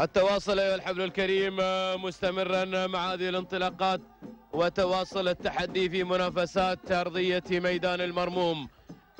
التواصل أيها الحفل الكريم مستمرا مع هذه الانطلاقات وتواصل التحدي في منافسات أرضية ميدان المرموم.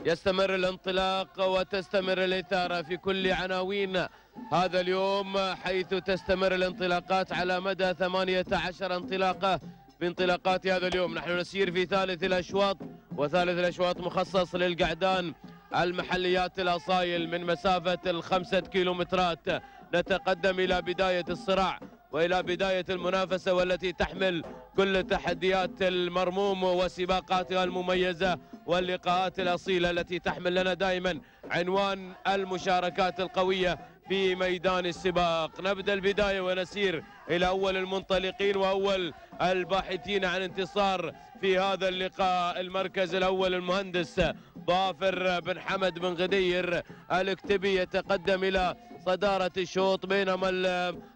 يستمر الانطلاق وتستمر الإثارة في كل عناوين هذا اليوم حيث تستمر الانطلاقات على مدى 18 انطلاقة. بانطلاقات هذا اليوم نحن نسير في ثالث الأشواط وثالث الأشواط مخصص للقعدان المحليات الأصايل من مسافة الخمسة كيلومترات. نتقدم إلى بداية الصراع وإلى بداية المنافسة والتي تحمل كل تحديات المرموم وسباقاتها المميزة واللقاءات الأصيلة التي تحمل لنا دائما عنوان المشاركات القوية في ميدان السباق. نبدأ البداية ونسير إلى أول المنطلقين وأول الباحثين عن انتصار في هذا اللقاء. المركز الأول المهندس ظافر بن حمد بن غدير الأكتبي يتقدم إلى صدارة الشوط بينما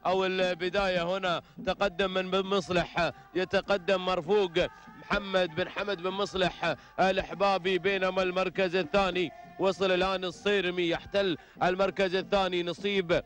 أو البداية هنا تقدم من بن مصلح يتقدم مرفوق محمد بن حمد بن مصلح الإحبابي بينما المركز الثاني وصل الآن الصيرمي يحتل المركز الثاني نصيب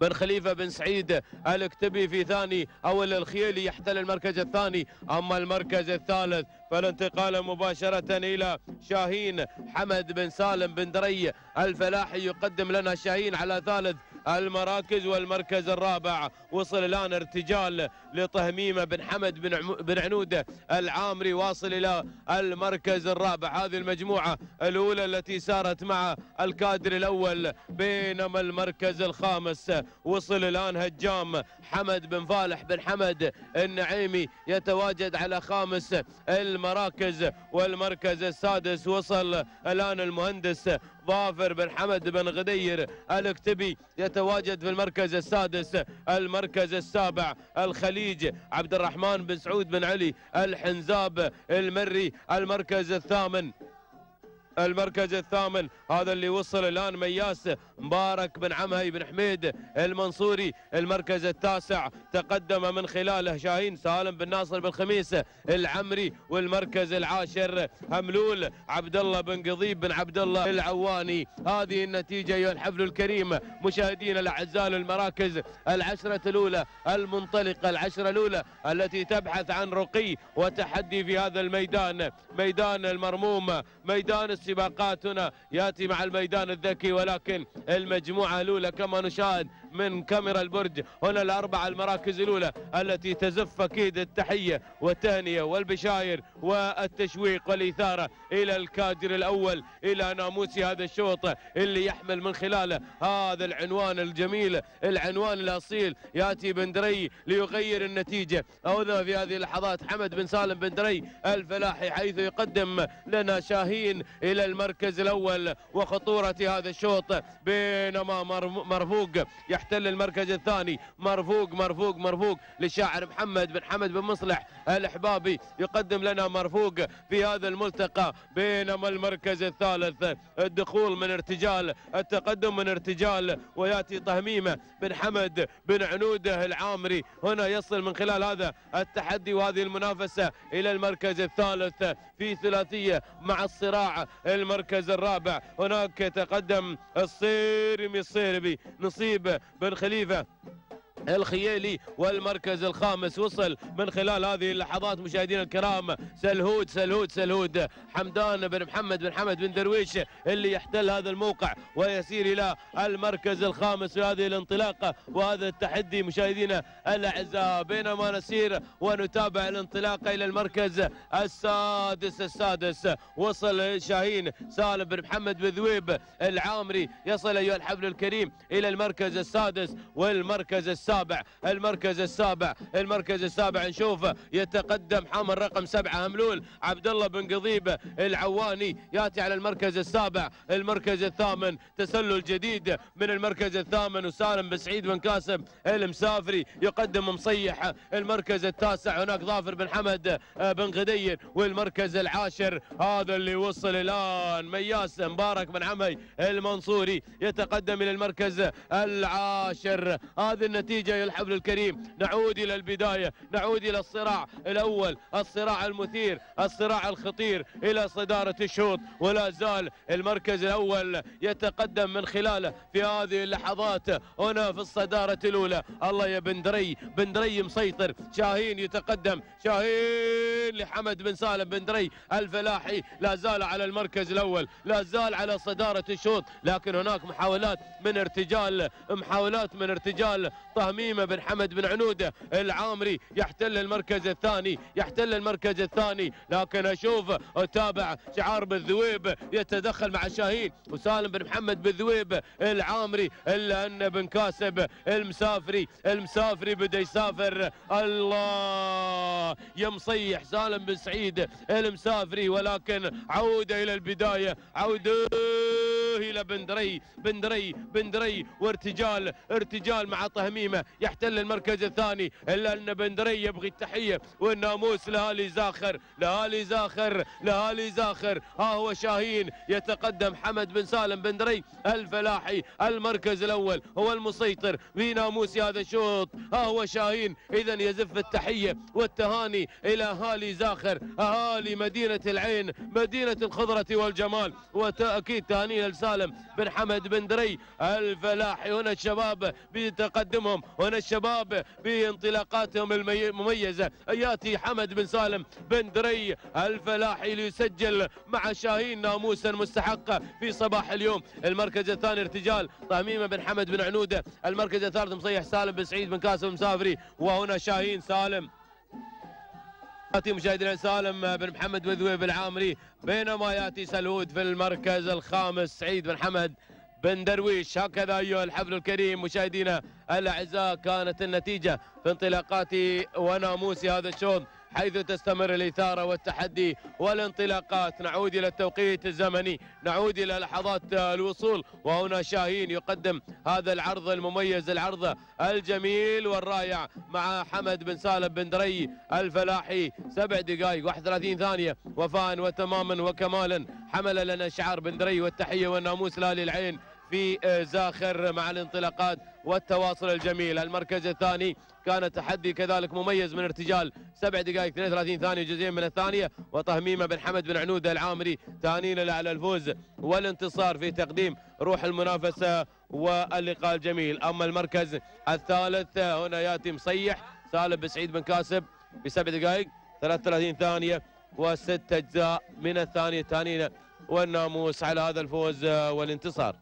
بن خليفة بن سعيد الاكتبي في ثاني أو الخيلي يحتل المركز الثاني. أما المركز الثالث فالانتقال مباشرة إلى شاهين حمد بن سالم بن دري. الفلاحي يقدم لنا شاهين على ثالث المراكز والمركز الرابع. وصل الآن ارتجال لطهميمة بن حمد بن, عم... بن عنودة العامري. واصل إلى المركز الرابع. هذه المجموعة الأولى التي سارت مع الكادر الأول بينما المركز الخامس. وصل الآن هجام حمد بن فالح بن حمد النعيمي يتواجد على خامس المراكز. والمركز السادس وصل الآن المهندس ظافر بن حمد بن غدير الاكتبي يتواجد في المركز السادس المركز السابع الخليج عبد الرحمن بن سعود بن علي الحنزاب المري المركز الثامن. المركز الثامن. هذا اللي وصل الآن مياس مبارك بن عمهي بن حميد المنصوري. المركز التاسع تقدم من خلاله شاهين سالم بن ناصر بن خميس العمري. والمركز العاشر هملول عبد الله بن قضيب بن عبد الله العواني. هذه النتيجة أيها الحفل الكريم مشاهدينا الأعزاء المراكز العشرة الأولى المنطلقة العشرة الأولى التي تبحث عن رقي وتحدي في هذا الميدان. ميدان المرموم ميدان السباقات هنا ياتي مع الميدان الذكي ولكن المجموعة الأولى كما نشاهد من كاميرا البرج هنا الأربعة المراكز الأولى التي تزف أكيد التحية والتهنئة والبشاير والتشويق والإثارة إلى الكادر الأول إلى ناموس هذا الشوط اللي يحمل من خلاله هذا العنوان الجميل العنوان الأصيل يأتي بن دري ليغير النتيجة هنا في هذه اللحظات حمد بن سالم بن دري الفلاحي حيث يقدم لنا شاهين إلى المركز الأول وخطورة هذا الشوط بينما مرفوق يحتل المركز الثاني. مرفوق مرفوق مرفوق للشاعر محمد بن حمد بن مصلح الأحبابي. يقدم لنا مرفوق في هذا الملتقى بينما المركز الثالث. الدخول من ارتجال التقدم من ارتجال. ويأتي طهميمة بن حمد بن عنوده العامري. هنا يصل من خلال هذا التحدي وهذه المنافسة إلى المركز الثالث في ثلاثية مع الصراع المركز الرابع. هناك يتقدم الصيرمي الصيربي. نصيب بن خليفة. الخيالي والمركز الخامس وصل من خلال هذه اللحظات مشاهدينا الكرام. سلهود سلهود سلهود. حمدان بن محمد بن حمد بن درويش اللي يحتل هذا الموقع ويسير إلى المركز الخامس في هذه الانطلاقة وهذا التحدي مشاهدينا الأعزاء. بينما نسير ونتابع الانطلاقه إلى المركز السادس السادس. وصل شاهين سالم بن محمد بن ذويب العامري. يصل أيها الحفل الكريم إلى المركز السادس والمركز السادس السابع المركز السابع المركز السابع نشوف يتقدم حامل رقم سبعة هملول عبد الله بن قضيب العواني ياتي على المركز السابع المركز الثامن تسلل جديد من المركز الثامن وسالم بن سعيد بن كاسم المسافري يقدم مصيح المركز التاسع هناك ظافر بن حمد بن غدير والمركز العاشر هذا اللي وصل الآن مياس مبارك بن عمي المنصوري يتقدم إلى المركز العاشر هذه النتيجة يا الحفل الكريم. نعود إلى البداية. نعود إلى الصراع الأول الصراع المثير الصراع الخطير إلى صدارة الشوط. ولا زال المركز الأول يتقدم من خلاله في هذه اللحظات. هنا في الصدارة الأولى. الله يا بن دري. بن دري مسيطر. شاهين يتقدم. شاهين لحمد بن سالم. بن دري الفلاحي. لا زال على المركز الأول. لا زال على صدارة الشوط. لكن هناك محاولات من ارتجال محاولات من ارتجال طهميمة بن حمد بن عنودة العامري يحتل المركز الثاني يحتل المركز الثاني. لكن أشوف أتابع شعار بالذويب يتدخل مع شاهين وسالم بن محمد بالذويب العامري إلا أن بن كاسب المسافري المسافري بدا يسافر. الله! يا مصيح سالم بن سعيد المسافري. ولكن عودة! إلى عودة إلى بندري بندري بندري وارتجال ارتجال مع طهميمة يحتل المركز الثاني. إلا أن بندري يبغي التحية والناموس لهالي زاخر لهالي زاخر لهالي زاخر. ها هو شاهين يتقدم حمد بن سالم بندري الفلاحي المركز الأول هو المسيطر. في ناموس هذا الشوط؟ ها هو شاهين اذا يزف التحية والتهاني إلى اهالي زاخر. اهالي مدينة العين مدينة الخضرة والجمال. وتأكيد تهانينا سالم بن حمد بن دري. الفلاحي هنا الشباب بتقدمهم هنا الشباب بانطلاقاتهم المميزة. يأتي حمد بن سالم بن دري. الفلاحي ليسجل مع شاهين ناموسا مستحقة في صباح اليوم. المركز الثاني ارتجال طميمة بن حمد بن عنودة. المركز الثالث مصيح سالم بن سعيد بن كاسم مسافري وهنا شاهين سالم. ياتي مشاهدينا سالم بن محمد بذوي العامري بينما ياتي سلود في المركز الخامس سعيد بن حمد بن درويش. هكذا أيها الحفل الكريم مشاهدينا الأعزاء كانت النتيجة في انطلاقات وناموس هذا الشوط. حيث تستمر الإثارة والتحدي والانطلاقات. نعود إلى التوقيت الزمني نعود إلى لحظات الوصول وهنا شاهين يقدم هذا العرض المميز العرض الجميل والرائع مع حمد بن سالم بن دري الفلاحي. سبع دقائق 31 ثانية. وفاء وتماما وكمالا حمل لنا شعار بن دري والتحية والناموس لالي العين في زاخر مع الانطلاقات والتواصل الجميل. المركز الثاني كان تحدي كذلك مميز من ارتجال سبع دقائق 32 ثانية جزئين من الثانية وطهميمة بن حمد بن عنود العامري تهانينا على الفوز والانتصار في تقديم روح المنافسة واللقاء الجميل. أما المركز الثالث هنا يأتي مصيح سالم بن سعيد بن كاسب بسبع دقائق 33 ثانية وست أجزاء من الثانية تهانينا والناموس على هذا الفوز والانتصار.